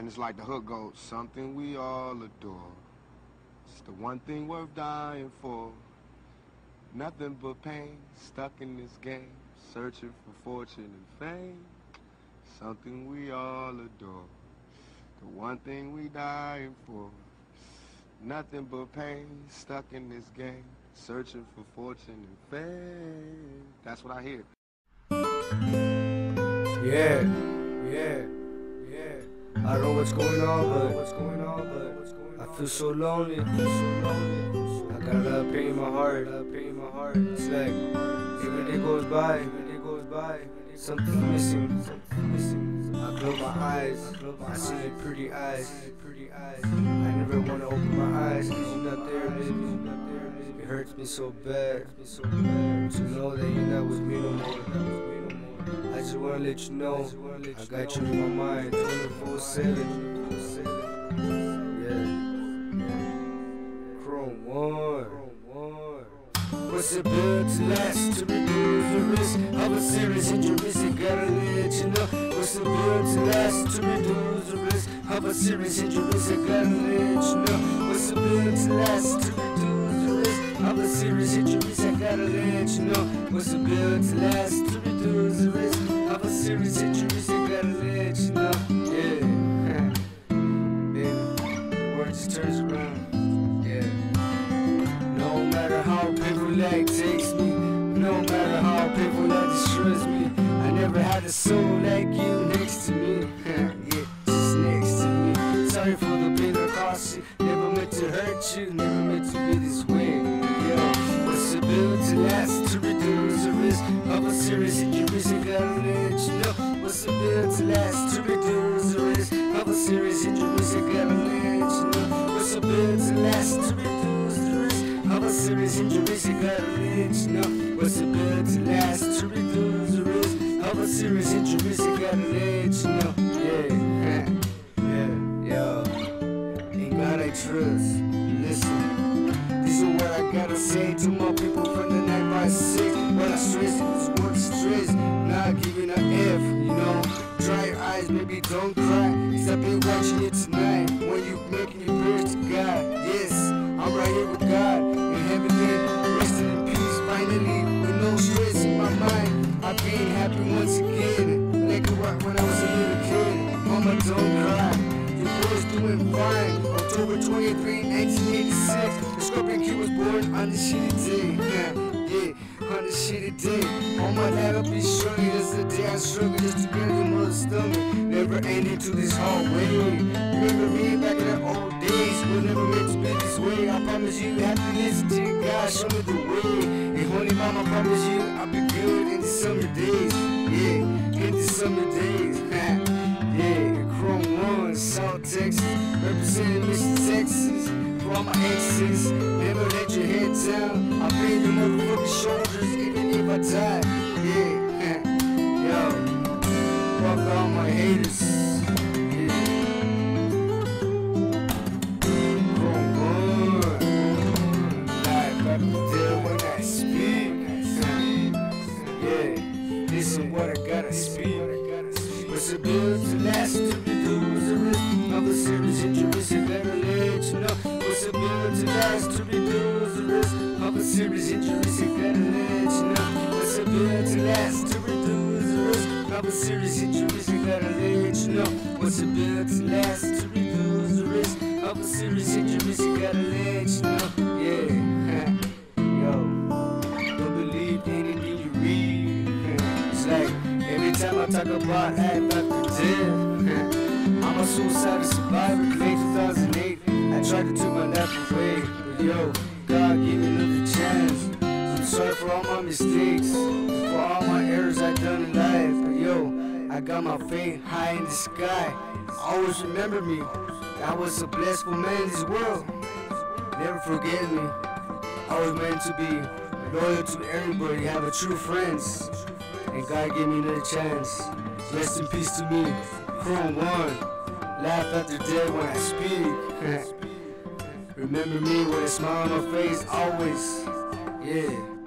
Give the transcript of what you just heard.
And it's like the hook goes, something we all adore. It's the one thing worth dying for. Nothing but pain, stuck in this game, searching for fortune and fame. Something we all adore. The one thing we dying for. Nothing but pain, stuck in this game, searching for fortune and fame. That's what I hear. Yeah, yeah. I don't know what's going on, but what's going on, but I feel so lonely. I feel so lonely. I got a pain in my heart. Pain in my heart. It's like every day goes by, by. Something's missing, something missing. I close my eyes, I see the pretty eyes, pretty eyes. I never wanna open my eyes, cause you're not there, baby. It hurts me so bad, to know that you're not with me no more. I just wanna let you know, I got you in my mind 24 7. Yeah. Crone 1. What's it built to last? To reduce the risk of a serious injury, I gotta let you know. What's it built to last? To reduce the risk of a serious injury, I gotta let you know. What's it built to last? To reduce the risk of a serious injury, Gotta let you know. What's built to last? Reduce the risk of a serious I gotta let you know. Yeah, baby, the word just turns around. Yeah. No matter how painful life takes me, no matter how painful life destroys me, I never had a soul Süresi gibisi kalın içine Basıp etlas tübük düzürüz Hava süresi gibisi kalın içine Basıp etlas tübük düzürüz Hava süresi gibisi kalın içine Basıp etlas tübük düzürüz Hava süresi gibisi kalın içine Yeah, yeah, yeah In God I trust, listen This is what I gotta say to my people from the 956 not stress, it's work stress. Not giving a F, you know. Dry your eyes, baby, don't cry. Cause I've been watching you tonight. When you making your prayers to God, yes, I'm right here with God. In heaven, resting in peace, finally, with no stress in my mind. I've been happy once again. Like when I was a little kid. Mama, don't cry. Your boy's doing fine. October 23, 1986. The Scorpion King was born on this shitty day. Yeah, yeah on this shitty day. All my life I've been struggling. That's the day I struggle just to get in mother's stomach. Never ending to this hard way. Remember me back in the old days. We're never meant to be this way. I promise you happiness to God. Show me the way. Hey, honey, mama, promise you I'll be good in the summer days. Yeah, in the summer days. yeah, Crone 1, South Texas. Representing Mr. Texas. All my exes. Never let your head down. I'll be your motherfucking shoulders if Yeah, yo. Fuck all my haters. Yeah. Crone 1. Life after death when I speak. Yeah, this is what I gotta speak. What's built to last to of a gotta let you. What's to last to of a injury? So gotta let you know. It built to reduce the risk of a serious injury? So gotta let you know. What's it built to reduce the risk of a serious injury? So gotta let you know. Yeah, yo. Don't believe anything you read. It's like every time I talk about life after death. I'm a suicidal survivor, late 2008. I tried to take my life away, but yo, God gave me another chance. Sorry for all my mistakes, for all my errors I done in life. But yo, I got my faith high in the sky. Always remember me. I was a blessed man in this world. Never forget me. I was meant to be loyal to everybody, have a true friends. And God gave me another chance. Rest in peace to me. Crone one. Laugh after death when I speak. Remember me with a smile on my face always. Yeah.